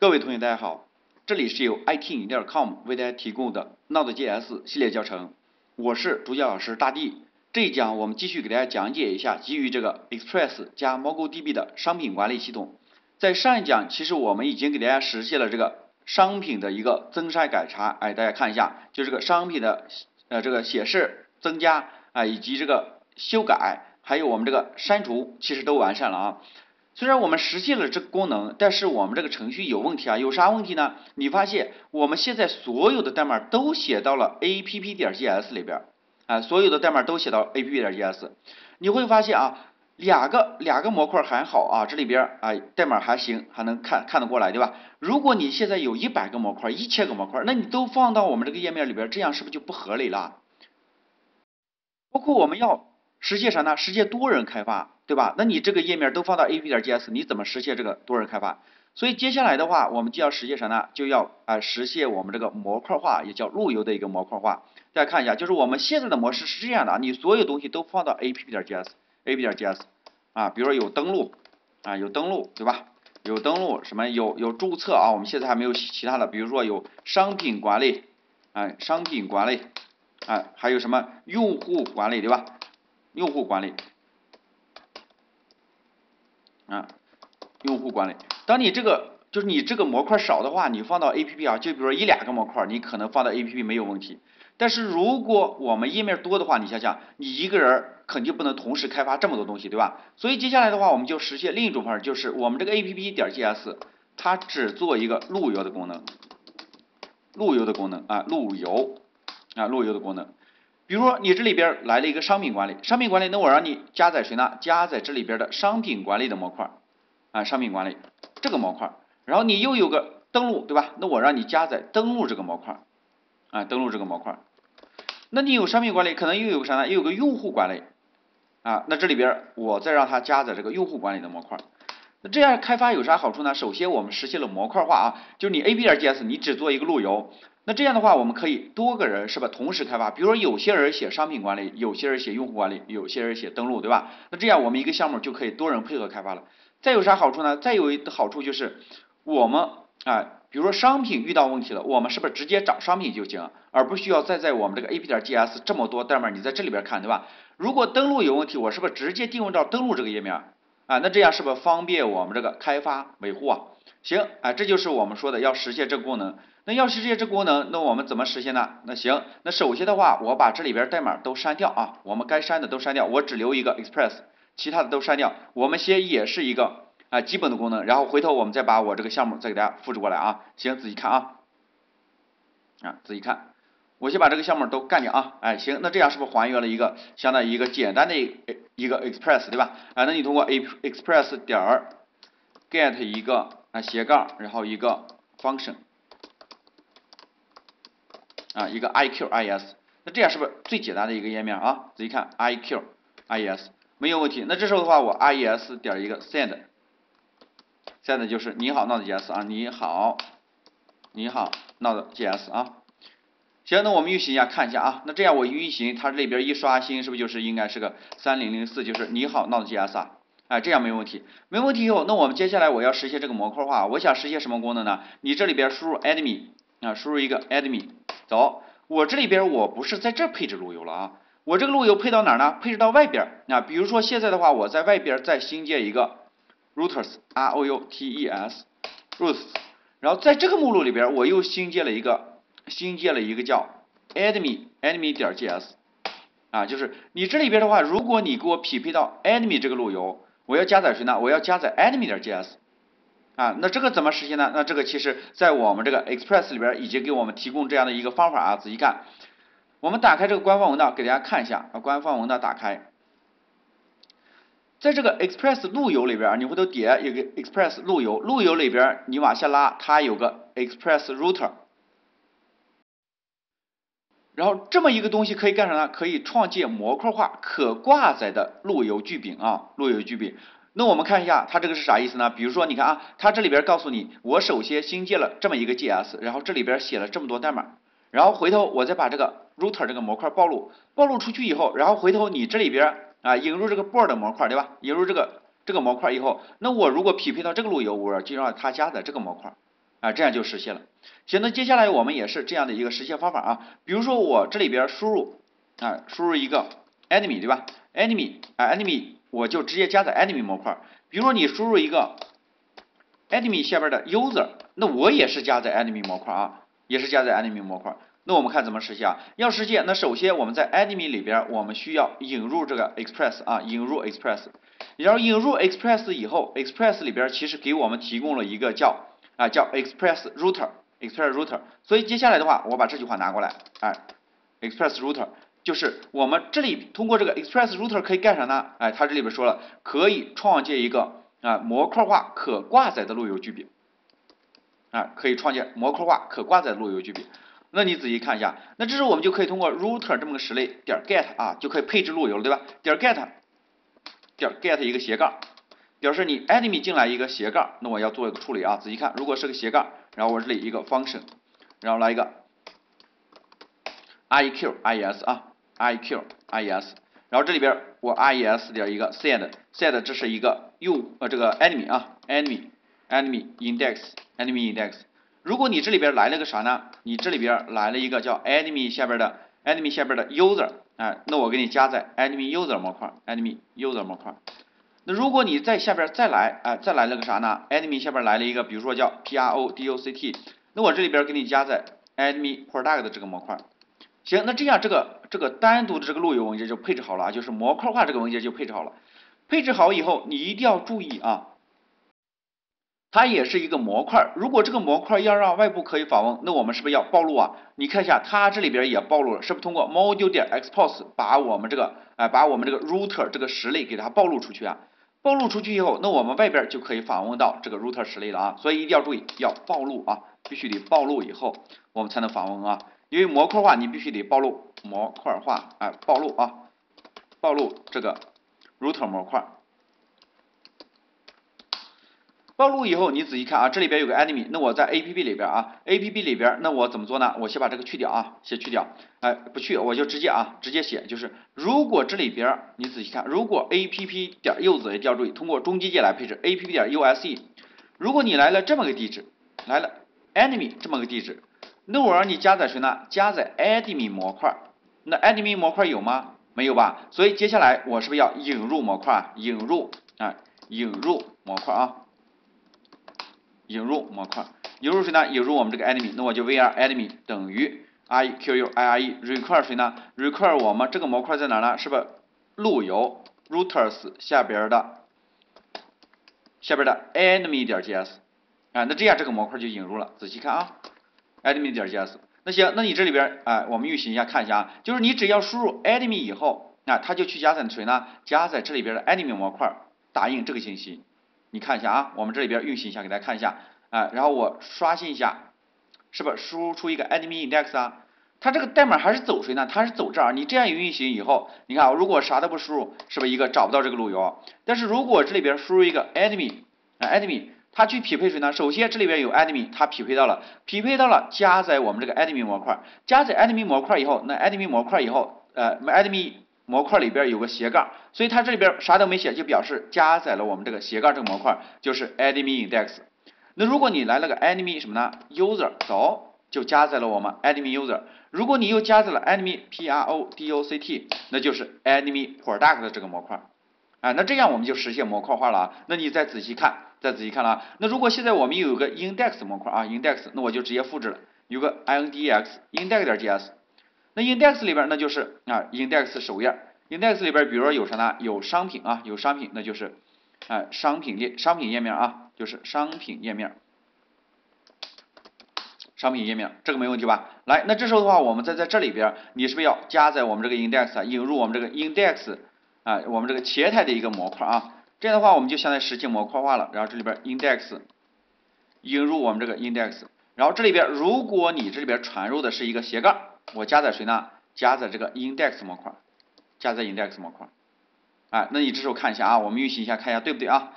各位同学，大家好，这里是由 IT 饮料 .com 为大家提供的 Node.js 系列教程，我是主讲老师大地。这一讲我们继续给大家讲解一下基于这个 Express 加 MongoDB 的商品管理系统。在上一讲，其实我们已经给大家实现了这个商品的一个增删改查，哎，大家看一下，就这个商品的呃这个显示增加啊，以及这个修改，还有我们这个删除，其实都完善了啊。虽然我们实现了这个功能，但是我们这个程序有问题啊，有啥问题呢？你发现我们现在所有的代码都写到了 app 点 js 里边啊，所有的代码都写到 app 点 js，你会发现啊，两个两个模块还好啊，这里边啊代码还行，还能看看得过来，对吧？如果你现在有一百个模块、一千个模块，那你都放到我们这个页面里边，这样是不是就不合理了？包括我们要。实现啥呢？实现多人开发，对吧？那你这个页面都放到 app 点 js，你怎么实现这个多人开发？所以接下来的话，我们就要实现啥呢？就要啊实现我们这个模块化，也叫路由的一个模块化。大家看一下，就是我们现在的模式是这样的啊，你所有东西都放到 app 点 js，app 点 js 啊，比如说有登录啊，有登录，对吧？有登录什么？有有注册啊，我们现在还没有其他的，比如说有商品管理啊，商品管理啊，还有什么用户管理，对吧？用户管理啊，用户管理。当你这个就是你这个模块少的话，你放到 A P P 啊，就比如说一两个模块，你可能放到 A P P 没有问题。但是如果我们页面多的话，你想想，你一个人肯定不能同时开发这么多东西，对吧？所以接下来的话，我们就实现另一种方式，就是我们这个 A P P 点 G S，它只做一个路由的功能，路由的功能啊，路由啊，路由的功能。比如说你这里边来了一个商品管理，商品管理，那我让你加载谁呢？加载这里边的商品管理的模块啊，商品管理这个模块，然后你又有个登录，对吧？那我让你加载登录这个模块啊，登录这个模块。那你有商品管理，可能又有个啥呢？又有个用户管理啊，那这里边我再让它加载这个用户管理的模块。那这样开发有啥好处呢？首先我们实现了模块化啊，就是你 A B 点 G S 你只做一个路由。那这样的话，我们可以多个人是吧，同时开发。比如说有些人写商品管理，有些人写用户管理，有些人写登录，对吧？那这样我们一个项目就可以多人配合开发了。再有啥好处呢？再有一个好处就是我们啊，比如说商品遇到问题了，我们是不是直接找商品就行，而不需要再在我们这个 A P 点 G S 这么多代码你在这里边看，对吧？如果登录有问题，我是不是直接定位到登录这个页面啊？那这样是不是方便我们这个开发维护啊？行，啊，这就是我们说的要实现这个功能。那要实现这功能，那我们怎么实现呢？那行，那首先的话，我把这里边代码都删掉啊，我们该删的都删掉，我只留一个 express，其他的都删掉。我们先也是一个啊基本的功能，然后回头我们再把我这个项目再给大家复制过来啊。行，仔细看啊，啊，仔细看，我先把这个项目都干掉啊。哎，行，那这样是不是还原了一个相当于一个简单的一个 express 对吧？啊，那你通过 a express 点儿 get 一个啊斜杠，然后一个 function。啊，一个 i q i s，那这样是不是最简单的一个页面啊？仔细看 i q i s 没有问题。那这时候的话，我 i e s 点一个 send，send 就是你好 Node.js 啊，你好，你好 Node.js 啊。行，那我们运行一下看一下啊。那这样我运行，它这边一刷新，是不是就是应该是个三零零四，就是你好 Node.js 啊？哎，这样没问题，没问题以后，那我们接下来我要实现这个模块化，我想实现什么功能呢？你这里边输入 admin 啊，输入一个 admin。走，我这里边我不是在这配置路由了啊，我这个路由配到哪儿呢？配置到外边啊，比如说现在的话，我在外边再新建一个 routers r o u t e s r o u t e s 然后在这个目录里边我又新建了一个新建了一个叫 admin admin 点 js 啊，就是你这里边的话，如果你给我匹配到 admin 这个路由，我要加载谁呢？我要加载 admin 点 js。啊，那这个怎么实现呢？那这个其实在我们这个 Express 里边已经给我们提供这样的一个方法啊，仔细看，我们打开这个官方文档给大家看一下啊，官方文档打开，在这个 Express 路由里边，你回头点有个 Express 路由，路由里边你往下拉，它有个 Express Router，然后这么一个东西可以干啥呢？可以创建模块化可挂载的路由聚饼啊，路由聚饼。那我们看一下，它这个是啥意思呢？比如说，你看啊，它这里边告诉你，我首先新建了这么一个 JS，然后这里边写了这么多代码，然后回头我再把这个 router 这个模块暴露，暴露出去以后，然后回头你这里边啊引入这个 board 模块，对吧？引入这个这个模块以后，那我如果匹配到这个路由，我就让它加载这个模块啊，这样就实现了。行，那接下来我们也是这样的一个实现方法啊，比如说我这里边输入啊，输入一个 enemy 对吧？enemy 啊 enemy 我就直接加在 enemy 模块。比如说你输入一个 enemy 下边的 user，那我也是加在 enemy 模块啊，也是加在 enemy 模块。那我们看怎么实现啊？要实现，那首先我们在 enemy 里边，我们需要引入这个 express 啊，引入 express。然后引入 express 以后，express 里边其实给我们提供了一个叫啊叫 express router，express router。所以接下来的话，我把这句话拿过来，哎，express router 就是我们这里通过这个 express router 可以干啥呢？哎，它这里边说了，可以创建一个啊模块化可挂载的路由句笔，啊，可以创建模块化可挂载的路由句笔。那你仔细看一下，那这时候我们就可以通过 router 这么个实例点 get 啊，就可以配置路由了，对吧？点 get 点 get 一个斜杠，表示你 enemy 进来一个斜杠，那我要做一个处理啊。仔细看，如果是个斜杠，然后我这里一个 function，然后来一个 i q i s 啊，iq ies，然后这里边我 ies 点一个 set set 这是一个 u 呃这个 enemy 啊，enemy enemy index enemy index。如果你这里边来了个啥呢？你这里边来了一个叫 enemy 下边的 enemy 下边的 user，哎，那我给你加在 enemy user 模块，enemy user 模块。那如果你在下边再来，哎，再来了个啥呢？enemy 下边来了一个，比如说叫 product，那我这里边给你加在 enemy product 这个模块。行，那这样这个这个单独的这个路由文件就配置好了啊，就是模块化这个文件就配置好了。配置好以后，你一定要注意啊。它也是一个模块，如果这个模块要让外部可以访问，那我们是不是要暴露啊？你看一下，它这里边也暴露了，是不是通过 module 点 expose 把我们这个，哎，把我们这个 router 这个实例给它暴露出去啊？暴露出去以后，那我们外边就可以访问到这个 router 实例了啊，所以一定要注意，要暴露啊，必须得暴露以后，我们才能访问啊，因为模块化你必须得暴露模块化，哎，暴露啊，暴露这个 router 模块。暴露以后，你仔细看啊，这里边有个 enemy，那我在 A P P 里边啊，A P P 里边，那我怎么做呢？我先把这个去掉啊，先去掉，哎，不去，我就直接啊，直接写，就是如果这里边你仔细看，如果 A P P 点 use 一定要注意，通过中机界来配置 A P P 点 U S E，如果你来了这么个地址，来了 enemy 这么个地址，那我让你加载谁呢？加载 enemy 模块，那 enemy 模块有吗？没有吧？所以接下来我是不是要引入模块？引入啊，引入模块啊。引入模块，引入谁呢？引入我们这个 enemy，那我就 var enemy 等于 iqu ire require 谁呢？require 我们这个模块在哪呢？是不是路由 routers 下边的下边的 enemy 点 js 啊？那这样这个模块就引入了。仔细看啊，enemy 点 js。那行，那你这里边啊，我们运行一下看一下啊，就是你只要输入 admin 以后啊，它就去加载谁呢？加载这里边的 admin 模块，打印这个信息。你看一下啊，我们这里边运行一下，给大家看一下啊，然后我刷新一下，是不是输出一个 admin index 啊？它这个代码还是走谁呢？它是走这儿。你这样一运行以后，你看啊，如果啥都不输入，是不是一个找不到这个路由？但是如果这里边输入一个 enemy 啊 enemy，它去匹配谁呢？首先这里边有 enemy，它匹配到了，匹配到了加载我们这个 enemy 模块，加载 enemy 模块以后，那 enemy 模块以后，呃，enemy。模块里边有个斜杠，所以它这里边啥都没写，就表示加载了我们这个斜杠这个模块，就是 enemy index。那如果你来了个 enemy 什么呢？user 走，就加载了我们 enemy user。如果你又加载了 enemy product，那就是 enemy product 这个模块。啊，那这样我们就实现模块化了啊。那你再仔细看，再仔细看了啊。那如果现在我们有个 index 模块啊，index，那我就直接复制了，有个 index index 点 js。那 index 里边那就是啊 index 首页，index 里边比如说有啥呢？有商品啊，有商品，那就是啊商品页商品页面啊，就是商品页面，商品页面这个没问题吧？来，那这时候的话，我们再在这里边，你是不是要加载我们这个 index 啊，引入我们这个 index 啊，我们这个前台的一个模块啊？这样的话，我们就相当于实现模块化了。然后这里边 index 引入我们这个 index，然后这里边如果你这里边传入的是一个斜杠。我加载谁呢？加载这个 index 模块，加载 index 模块。哎，那你这时候看一下啊，我们运行一下，看一下对不对啊？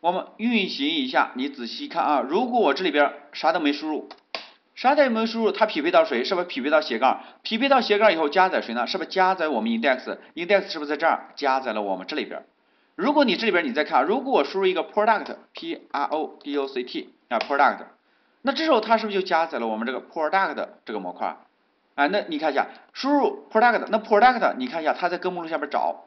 我们运行一下，你仔细看啊，如果我这里边啥都没输入，啥都没输入，它匹配到谁？是不是匹配到斜杠？匹配到斜杠以后加载谁呢？是不是加载我们 index？index 是不是在这儿？加载了我们这里边。如果你这里边你再看，如果我输入一个 product，p r o d u c t 啊 product。那这时候它是不是就加载了我们这个 product 这个模块？哎，那你看一下，输入 product，那 product 你看一下，它在根目录下边找，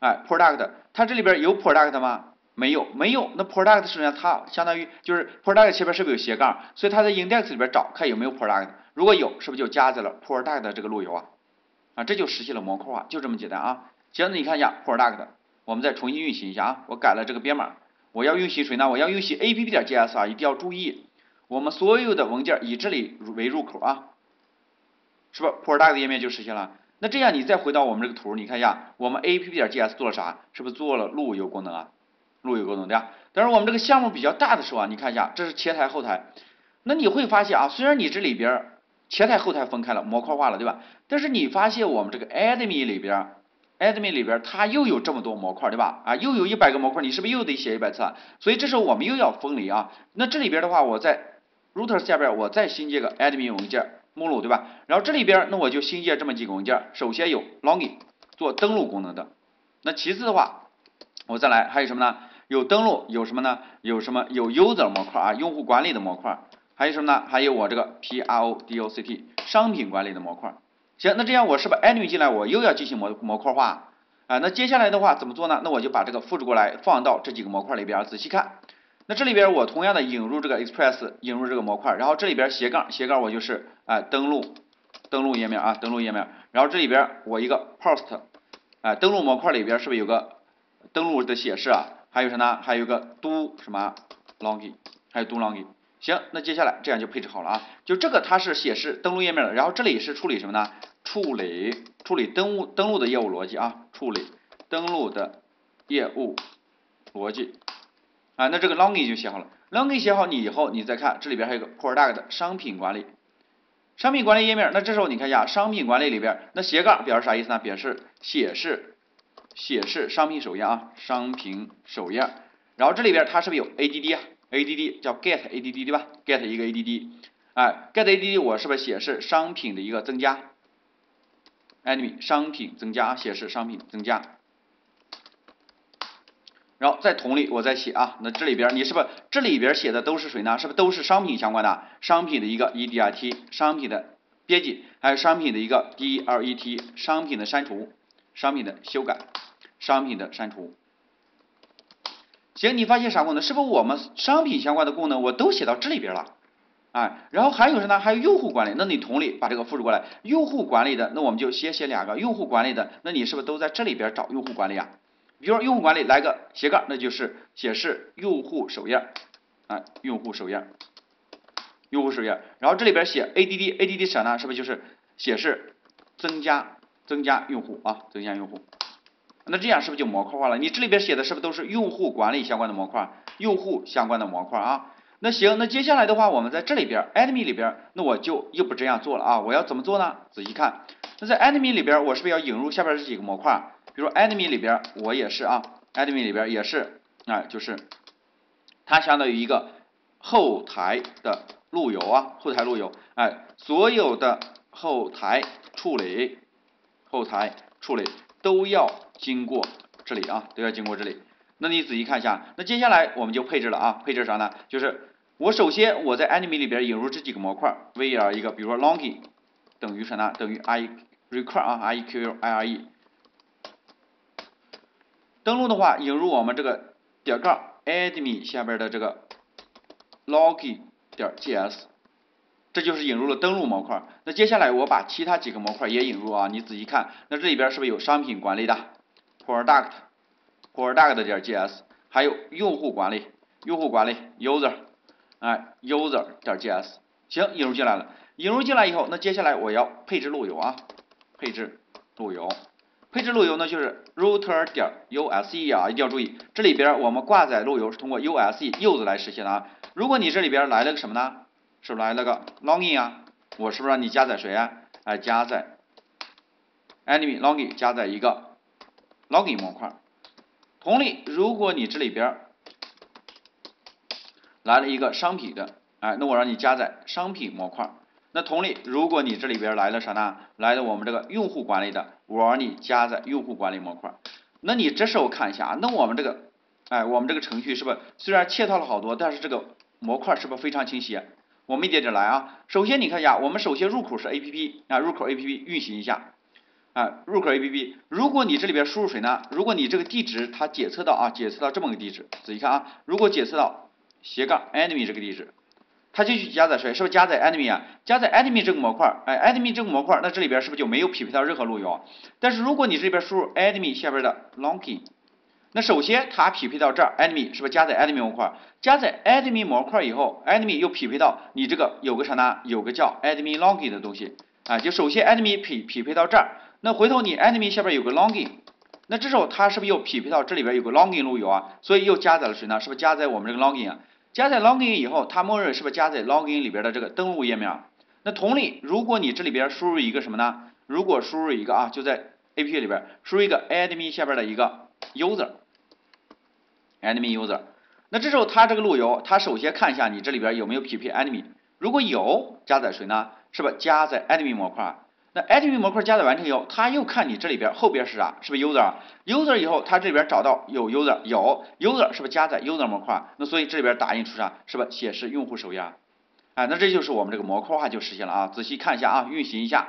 哎，product，它这里边有 product 吗？没有，没有。那 product 实际上它相当于就是 product 前边是不是有斜杠？所以它在 index 里边找看有没有 product，如果有，是不是就加载了 product 这个路由啊？啊，这就实现了模块化，就这么简单啊。行，那你看一下 product，我们再重新运行一下啊，我改了这个编码，我要运行谁呢？我要运行 app 点 js 啊，一定要注意，我们所有的文件以这里为入口啊。是不 product 页面就实现了？那这样你再回到我们这个图，你看一下，我们 app 点 js 做了啥？是不是做了路由功能啊？路由功能对吧？但是我们这个项目比较大的时候啊，你看一下，这是前台后台。那你会发现啊，虽然你这里边前台后台分开了，模块化了，对吧？但是你发现我们这个 admin 里边，admin 里边它又有这么多模块，对吧？啊，又有一百个模块，你是不是又得写一百次？啊？所以这时候我们又要分离啊。那这里边的话，我在 router 下边我再新建个 admin 文件。目录对吧？然后这里边那我就新建这么几个文件，首先有 login 做登录功能的，那其次的话，我再来还有什么呢？有登录有什么呢？有什么有 user 模块啊，用户管理的模块，还有什么呢？还有我这个 product 商品管理的模块。行，那这样我是不是按钮进来我又要进行模模块化啊？那接下来的话怎么做呢？那我就把这个复制过来放到这几个模块里边，仔细看。那这里边我同样的引入这个 express，引入这个模块，然后这里边斜杠斜杠我就是哎登录登录页面啊登录页面，然后这里边我一个 post，哎登录模块里边是不是有个登录的显示啊？还有什么呢？还有个 do 什么 login，还有 do login。行，那接下来这样就配置好了啊，就这个它是显示登录页面的，然后这里是处理什么呢？处理处理登录登录的业务逻辑啊，处理登录的业务逻辑。啊，那这个 login 就写好了，login 写好你以后，你再看这里边还有个 product 商品管理，商品管理页面，那这时候你看一下商品管理里边，那斜杠表示啥意思呢？表示显示显示商品首页啊，商品首页，然后这里边它是不是有 add 啊？add 叫 get add 对吧？get 一个 add，哎，get add 我是不是显示商品的一个增加？enemy 商品增加显示商品增加。然后在同理，我再写啊，那这里边你是不是这里边写的都是谁呢？是不是都是商品相关的？商品的一个 edit，商品的编辑，还有商品的一个 DELET 商品的删除，商品的修改，商品的删除。行，你发现啥功能？是不是我们商品相关的功能我都写到这里边了？哎，然后还有什么呢？还有用户管理，那你同理把这个复制过来，用户管理的，那我们就先写两个用户管理的，那你是不是都在这里边找用户管理啊？比如说用户管理来个斜杠，那就是显示用户首页，啊，用户首页，用户首页，然后这里边写 add，add 啥呢？是不是就是显示增加增加用户啊，增加用户？那这样是不是就模块化了？你这里边写的是不是都是用户管理相关的模块？用户相关的模块啊？那行，那接下来的话，我们在这里边 admin 里边，那我就又不这样做了啊，我要怎么做呢？仔细看，那在 admin 里边，我是不是要引入下边这几个模块？比如说 admin 里边我也是啊，admin 里边也是啊，就是它相当于一个后台的路由啊，后台路由，哎，所有的后台处理，后台处理都要经过这里啊，都要经过这里。那你仔细看一下，那接下来我们就配置了啊，配置啥呢？就是我首先我在 admin 里边引入这几个模块，var 一个，比如说 login 等于什么呢？等于 i require 啊，i q u i r e 登录的话，引入我们这个点杠 admin 下边的这个 login 点 js，这就是引入了登录模块。那接下来我把其他几个模块也引入啊，你仔细看，那这里边是不是有商品管理的 product product 点 js，还有用户管理用户管理 user，哎 user 点 js，行，引入进来了。引入进来以后，那接下来我要配置路由啊，配置路由。配置路由呢，就是 router 点 use 啊，一定要注意，这里边我们挂载路由是通过 use 柚子来实现的啊。如果你这里边来了个什么呢？是不是来了个 login 啊？我是不是让你加载谁啊？哎，加载 enemy login 加载一个 login 模块。同理，如果你这里边来了一个商品的，哎，那我让你加载商品模块。那同理，如果你这里边来了啥呢？来了我们这个用户管理的，我让你加载用户管理模块。那你这时候看一下啊，那我们这个，哎，我们这个程序是不是虽然嵌套了好多，但是这个模块是不是非常清晰？我们一点点来啊。首先你看一下，我们首先入口是 A P P 啊，入口 A P P 运行一下啊，入口 A P P，如果你这里边输入谁呢？如果你这个地址它检测到啊，检测到这么个地址，仔细看啊，如果检测到斜杠 enemy 这个地址。它就去加载谁？是不是加载 enemy 啊？加载 enemy 这个模块，哎，enemy 这个模块，那这里边是不是就没有匹配到任何路由？但是如果你这里边输入 enemy 下边的 login，那首先它匹配到这儿，enemy 是不是加载 enemy 模块？加载 enemy 模块以后，enemy 又匹配到你这个有个啥呢？有个叫 enemy login 的东西啊，就首先 enemy 匹匹配到这儿，那回头你 enemy 下边有个 login，那这时候它是不是又匹配到这里边有个 login 路由啊？所以又加载了谁呢？是不是加载我们这个 login 啊？加载 login 以后，它默认是不是加载 login 里边的这个登录页面？那同理，如果你这里边输入一个什么呢？如果输入一个啊，就在 APP 里边输入一个 admin 下边的一个 user，admin user，那这时候它这个路由，它首先看一下你这里边有没有匹配 admin，如果有，加载谁呢？是不是加载 admin 模块？那 admin 模块加载完成以后，他又看你这里边后边是啥？是不是 user？user 以后，他这里边找到有 user，有 user 是不是加载 user 模块？那所以这里边打印出啥？是不是显示用户首页？啊，那这就是我们这个模块化就实现了啊！仔细看一下啊，运行一下，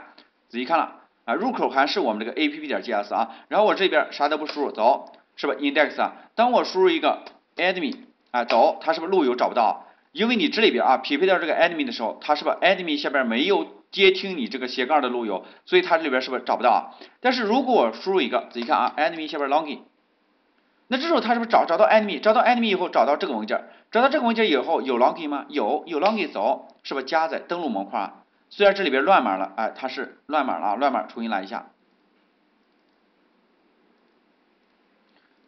仔细看了啊，入口还是我们这个 app 点 js 啊，然后我这边啥都不输入，走，是不 index 啊？当我输入一个 admin 啊，走，它是不是路由找不到？因为你这里边啊匹配到这个 admin 的时候，它是不是 admin 下边没有接听你这个斜杠的路由，所以它这里边是不是找不到啊？但是如果我输入一个，仔细看啊，enemy 下边 login，那这时候它是不是找找到 enemy，找到 enemy 以后找到这个文件，找到这个文件以后有 login 吗？有，有 login 走，是不是加载登录模块？虽然这里边乱码了，哎，它是乱码了啊，乱码重新来一下，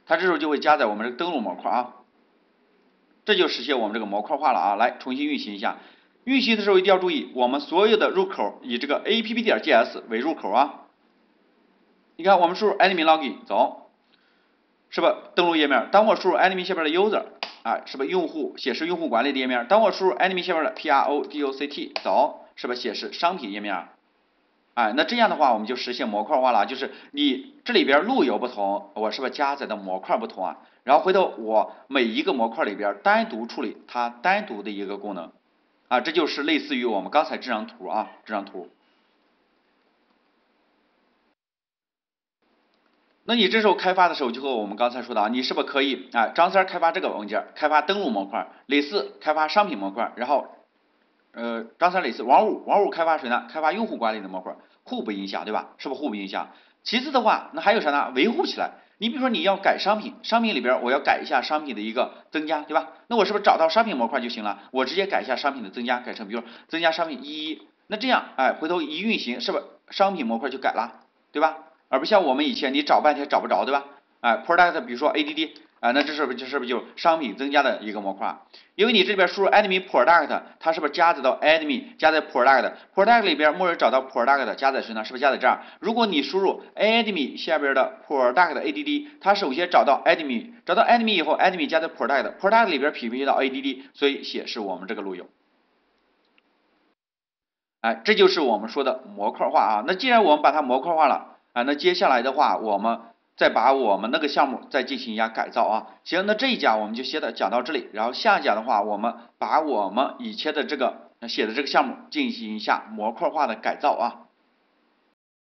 它这时候就会加载我们这个登录模块啊。这就实现我们这个模块化了啊！来重新运行一下，运行的时候一定要注意，我们所有的入口以这个 app 点 js 为入口啊。你看我们输入 admin login 走，是吧？登录页面。当我输入 admin 下边的 user 啊，是不是用户显示用户管理的页面？当我输入 admin 下边的 product 走，是不是显示商品页面？哎，那这样的话我们就实现模块化了，就是你这里边路由不同，我是不是加载的模块不同啊？然后回头我每一个模块里边单独处理它单独的一个功能，啊，这就是类似于我们刚才这张图啊，这张图。那你这时候开发的时候，就和我们刚才说的啊，你是不是可以啊，张三开发这个文件，开发登录模块，李四开发商品模块，然后呃，张三李四王五，王五开发谁呢？开发用户管理的模块，互不影响，对吧？是不是互不影响？其次的话，那还有啥呢？维护起来。你比如说你要改商品，商品里边我要改一下商品的一个增加，对吧？那我是不是找到商品模块就行了？我直接改一下商品的增加，改成比如增加商品一，那这样哎，回头一运行，是不是商品模块就改了，对吧？而不像我们以前你找半天找不着，对吧？哎，product 比如说 add。啊，那这是不是这是不是就商品增加的一个模块？因为你这边输入 admin product，它是不是加载到 admin 加载 product？product 里边默认找到 product 加载谁呢？是不是加载这儿？如果你输入 admin 下边的 product add，它首先找到 admin，找到 admin 以后，admin 加载 product，product 里边匹配到 add，所以显示我们这个路由。哎，这就是我们说的模块化啊。那既然我们把它模块化了啊，那接下来的话我们。再把我们那个项目再进行一下改造啊，行，那这一讲我们就先的讲到这里，然后下一讲的话，我们把我们以前的这个写的这个项目进行一下模块化的改造啊。